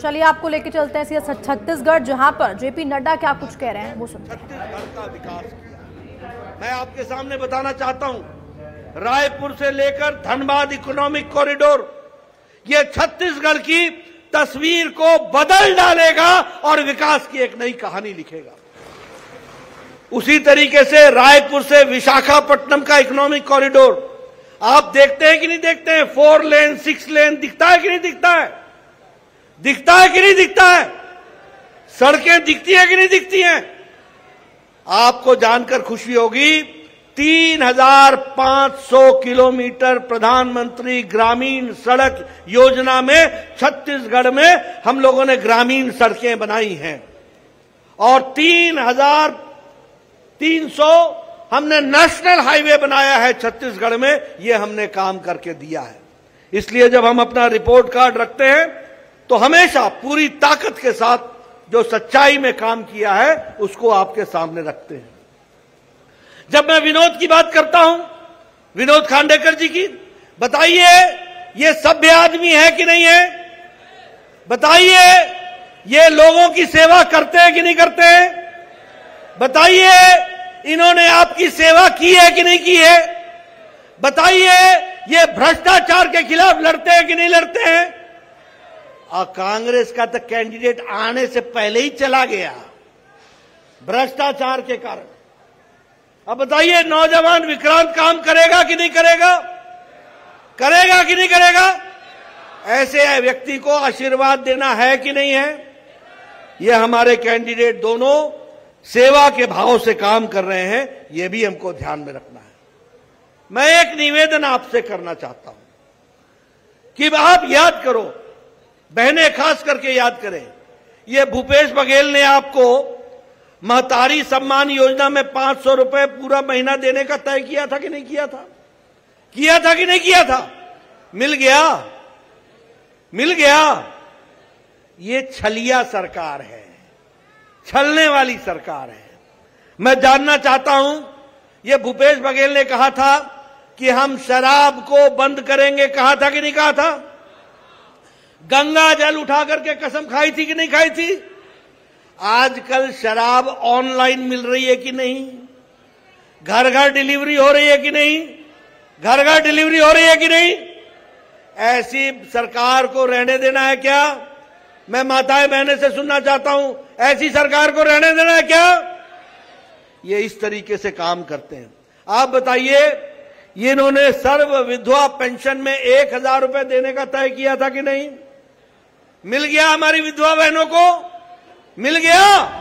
चलिए आपको लेके चलते हैं सीधा छत्तीसगढ़, जहाँ पर जेपी नड्डा क्या कुछ कह रहे हैं, वो सुनते छत्तीसगढ़ का विकास मैं आपके सामने बताना चाहता हूँ, रायपुर से लेकर धनबाद इकोनॉमिक कॉरिडोर, ये छत्तीसगढ़ की तस्वीर को बदल डालेगा और विकास की एक नई कहानी लिखेगा। उसी तरीके से रायपुर से विशाखापट्टनम का इकोनॉमिक कॉरिडोर, आप देखते हैं कि नहीं देखते हैं? फोर लेन, सिक्स लेन दिखता है कि नहीं दिखता है? दिखता है कि नहीं दिखता है? सड़कें दिखती है कि नहीं दिखती हैं? आपको जानकर खुशी होगी 3,500 किलोमीटर प्रधानमंत्री ग्रामीण सड़क योजना में छत्तीसगढ़ में हम लोगों ने ग्रामीण सड़कें बनाई हैं। और 3,300 हमने नेशनल हाईवे बनाया है छत्तीसगढ़ में ये हमने काम करके दिया है। इसलिए जब हम अपना रिपोर्ट कार्ड रखते हैं तो हमेशा पूरी ताकत के साथ जो सच्चाई में काम किया है, उसको आपके सामने रखते हैं। जब मैं विनोद की बात करता हूँ, विनोद खांडेकर जी की, बताइए, ये सभ्य आदमी है कि नहीं है? बताइए, ये लोगों की सेवा करते हैं कि नहीं करते? हैं बताइए, इन्होंने आपकी सेवा की है कि नहीं की है? बताइए, ये भ्रष्टाचार के खिलाफ लड़ते हैं कि नहीं लड़ते हैं? और कांग्रेस का तो कैंडिडेट आने से पहले ही चला गया। भ्रष्टाचार के कारण। अब बताइए, नौजवान विक्रांत काम करेगा कि नहीं करेगा? करेगा कि नहीं करेगा? ऐसे व्यक्ति को आशीर्वाद देना है कि नहीं है? ये हमारे कैंडिडेट दोनों सेवा के भाव से काम कर रहे हैं, ये भी हमको ध्यान में रखना है। मैं एक निवेदन आपसे करना चाहता हूँ कि आप याद करो बहनें खास करके याद करें। ये भूपेश बघेल ने आपको महतारी सम्मान योजना में पाँच सौ रुपए पूरा महीना देने का तय किया था कि नहीं किया था? किया था कि नहीं किया था? मिल गया। मिल गया। ये छलिया सरकार है। छलने वाली सरकार है। मैं जानना चाहता हूँ, ये भूपेश बघेल ने कहा था कि हम शराब को बंद करेंगे, कहा था कि नहीं कहा था? गंगा जल उठा करके कसम खाई थी कि नहीं खाई थी? आजकल शराब ऑनलाइन मिल रही है कि नहीं? घर घर डिलीवरी हो रही है कि नहीं? घर घर डिलीवरी हो रही है कि नहीं? ऐसी सरकार को रहने देना है क्या? मैं माताएँ बहने से सुनना चाहता हूँ, ऐसी सरकार को रहने देना है क्या? ये इस तरीके से काम करते हैं। आप बताइए, इन्होंने सर्व विधवा पेंशन में एक हज़ार रुपए देने का तय किया था कि नहीं? मिल गया हमारी विधवा बहनों को? मिल गया?